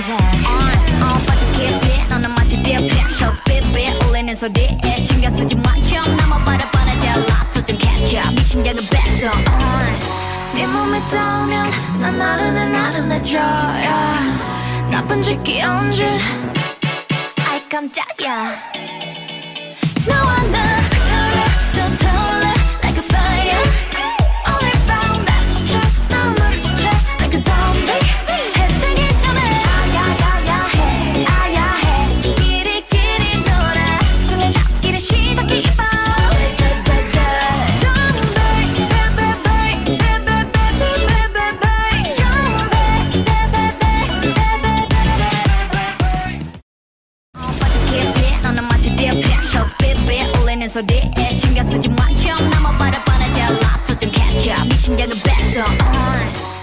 시작 소리에 신경 쓰지 마좀 넘어버려 빠르잘랐어 좀 catch up. 네 심장은 뺐어. 네 몸에 닿으면 난 나른해 나른해져야 나쁜 짓 귀여운 짓 아이 깜짝이야. 너와 bit 울리는 소리에 신경 쓰지 마좀 넘어버려 빠르잘랐어 좀 catch up. 네 심장은 뺐어